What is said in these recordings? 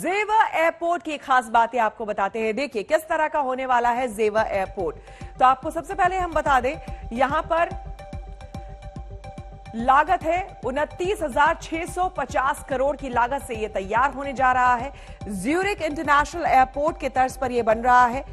जेवा एयरपोर्ट की खास बातें आपको बताते हैं। देखिए, किस तरह का होने वाला है जेवा एयरपोर्ट? तो आपको सबसे पहले हम बता दें, यहाँ पर लागत है उनतीस हज़ार सौ पचास करोड़ की लागत से यह तैयार होने जा रहा है। ज्यूरिक इंटरनेशनल एयरपोर्ट के तर्ज पर यह बन रहा है।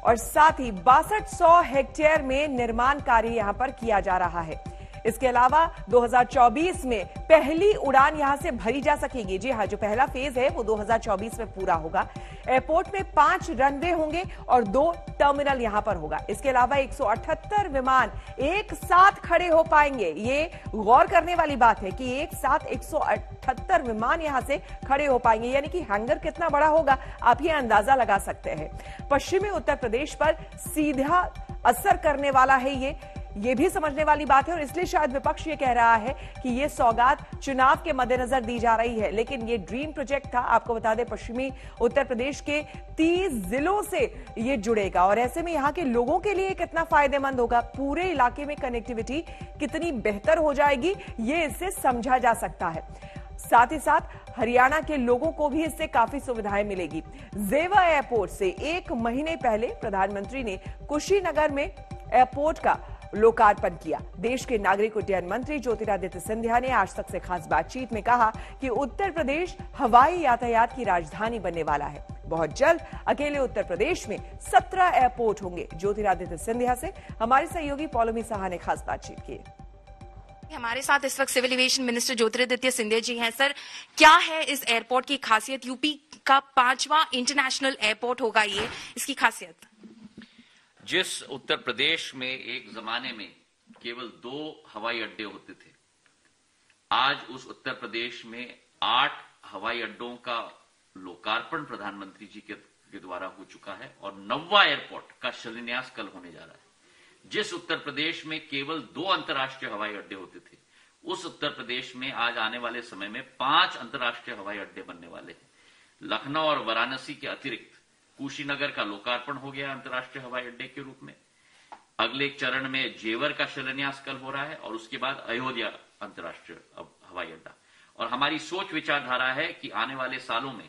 और साथ ही बासठ सौ हेक्टेयर में निर्माण कार्य यहाँ पर किया जा रहा है। इसके अलावा 2024 में पहली उड़ान यहाँ से भरी जा सकेगी। जी हाँ जो पहला फ़ेज़ है, वो 2024 में पूरा होगा। एयरपोर्ट में पाँच रनवे होंगे और दो टर्मिनल यहाँ पर होगा। इसके अलावा 178 विमान एक साथ खड़े हो पाएँगे। ये गौर करने वाली बात है कि एक साथ 178 विमान यहाँ से खड़े हो पाएँगे। यानी कि हैंगर कितना बड़ा होगा, आप ये अंदाज़ा लगा सकते हैं। पश्चिमी उत्तर प्रदेश पर सीधा असर करने वाला है ये। ये भी समझने वाली बात है और इसलिए शायद विपक्ष ये कह रहा है कि ये सौगात चुनाव के मद्देनजर दी जा रही है। लेकिन ये ड्रीम प्रोजेक्ट था, आपको बता दें, पश्चिमी उत्तर प्रदेश के 30 जिलों से ये जुड़ेगा। और ऐसे में यहाँ के लोगों के लिए कितना फ़ायदेमंद होगा? पूरे इलाके में कनेक्टिविटी कितनी बेहतर हो जाएगी, ये इससे समझा जा सकता है। साथ ही साथ, हरियाणा के लोगों को भी इससे काफ़ी सुविधाएँ मिलेगी। जेवा एयरपोर्ट से एक महीने पहले प्रधानमंत्री ने कुशीनगर में एयरपोर्ट का लोकार्पण किया। देश के नागरिक उड्डयन मंत्री ज्योतिरादित्य सिंधिया ने आज तक से खास बातचीत में कहा कि उत्तर प्रदेश हवाई यातायात की राजधानी बनने वाला है। बहुत जल्द अकेले उत्तर प्रदेश में 17 एयरपोर्ट होंगे। ज्योतिरादित्य सिंधिया से हमारे सहयोगी पौलमी साहा ने खास बातचीत की। हमारे साथ इस वक्त civil aviation minister Jyotiraditya Scindia ji हैं। सर, क्या है इस एयरपोर्ट की खासियत? यूपी का पांचवा इंटरनेशनल एयरपोर्ट होगा ये। इसकी खासियत? जिस उत्तर प्रदेश में एक जमाने में केवल दो हवाई अड्डे होते थे आज उस उत्तर प्रदेश में आठ हवाई अड्डों का लोकार्पण प्रधानमंत्री जी के, द्वारा हो चुका है और नौवा एयरपोर्ट का शिलान्यास कल होने जा रहा है। जिस उत्तर प्रदेश में केवल दो अंतर्राष्ट्रीय हवाई अड्डे होते थे उस उत्तर प्रदेश में आज आने वाले समय में पाँच अंतर्राष्ट्रीय हवाई अड्डे बनने वाले हैं। लखनऊ और वाराणसी के अतिरिक्त कुशीनगर का लोकार्पण हो गया अंतर्राष्ट्रीय हवाई अड्डे के रूप में। अगले चरण में जेवर का शिलान्यास कल हो रहा है और उसके बाद अयोध्या अंतर्राष्ट्रीय हवाई अड्डा। और हमारी सोच विचारधारा है कि आने वाले सालों में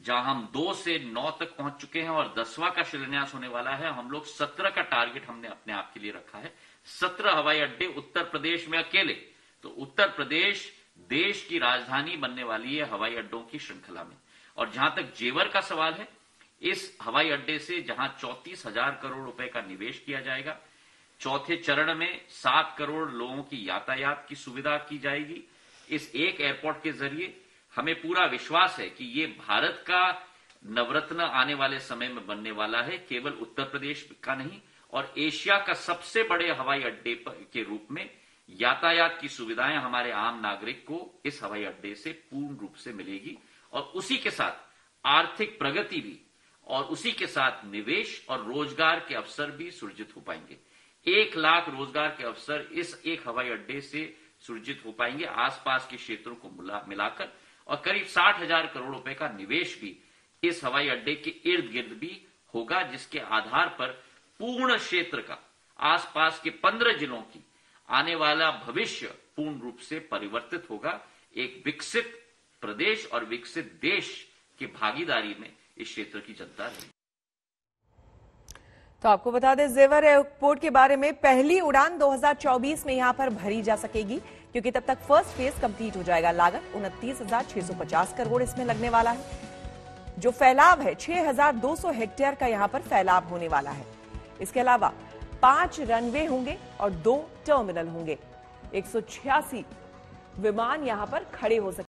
जहाँ हम दो से नौ तक पहुँच चुके हैं और दसवां का शिलान्यास होने वाला है, हम लोग सत्रह का टारगेट हमने अपने आप के लिए रखा है। सत्रह हवाई अड्डे उत्तर प्रदेश में अकेले तो उत्तर प्रदेश देश की राजधानी बनने वाली है हवाई अड्डों की श्रृंखला में। और जहाँ तक जेवर का सवाल है इस हवाई अड्डे से जहाँ चौतीस हज़ार करोड़ रुपए का निवेश किया जाएगा, चौथे चरण में सात करोड़ लोगों की यातायात की सुविधा की जाएगी। इस एक एयरपोर्ट के ज़रिए हमें पूरा विश्वास है कि ये भारत का नवरत्न आने वाले समय में बनने वाला है, केवल उत्तर प्रदेश का नहीं, और एशिया का सबसे बड़े हवाई अड्डे के रूप में यातायात की सुविधाएँ हमारे आम नागरिक को इस हवाई अड्डे से पूर्ण रूप से मिलेगी। और उसी के साथ आर्थिक प्रगति भी और उसी के साथ निवेश और रोज़गार के अवसर भी सृजित हो पाएँगे। एक लाख रोज़गार के अवसर इस एक हवाई अड्डे से सृजित हो पाएँगे, आसपास के क्षेत्रों को मिलाकर। और करीब साठ हज़ार करोड़ रुपए का निवेश भी इस हवाई अड्डे के इर्द गिर्द भी होगा, जिसके आधार पर पूर्ण क्षेत्र का, आसपास के पंद्रह जिलों की आने वाला भविष्य पूर्ण रूप से परिवर्तित होगा। एक विकसित प्रदेश और विकसित देश की भागीदारी में इस क्षेत्र की जनता रही। तो आपको बता दें जेवर एयरपोर्ट के बारे में पहली उड़ान 2024 में यहाँ पर भरी जा सकेगी क्योंकि तब तक फ़र्स्ट फ़ेज़ कंप्लीट हो जाएगा। लागत उनतीस करोड़ इसमें लगने वाला है। जो फैलाव है 6,200 हेक्टेयर का यहाँ पर फैलाव होने वाला है। इसके अलावा पाँच रनवे होंगे और दो टर्मिनल होंगे। एक सौ छियासी विमान यहाँ पर खड़े हो सके